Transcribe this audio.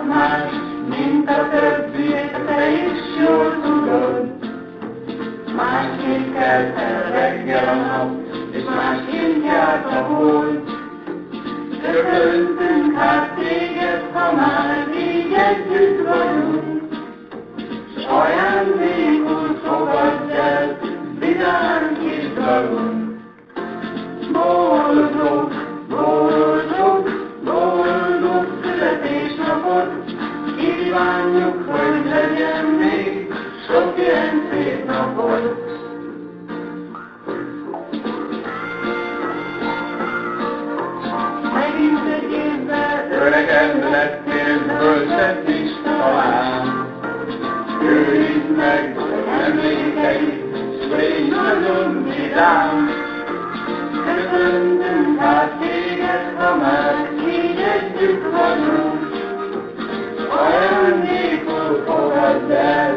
más, mint a többi, te is jól tudod. Másképp kelt el reggel a nap, és másként járt a hold. Köszöntünk hát téged, ha már így együtt vagyunk, szép napot. Megint egy évvel öregebb lettél, bölcsebb is talán. Őrizd meg emlékeit, légy nagyon vidám. Köszöntünk hát téged, ha már így együtt vagyunk. Ajándékul fogadd el,